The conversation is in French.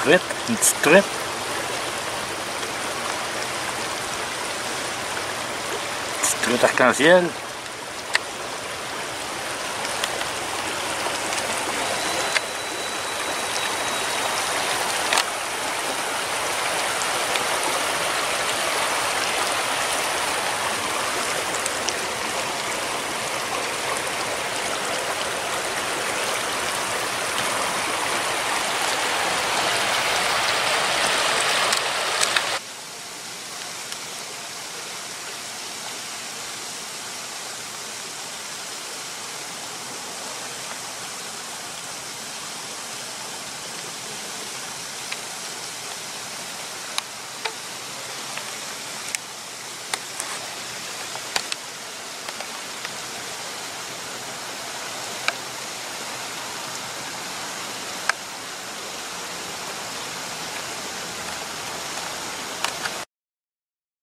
truite, une petite truite. Petite truite arc-en-ciel.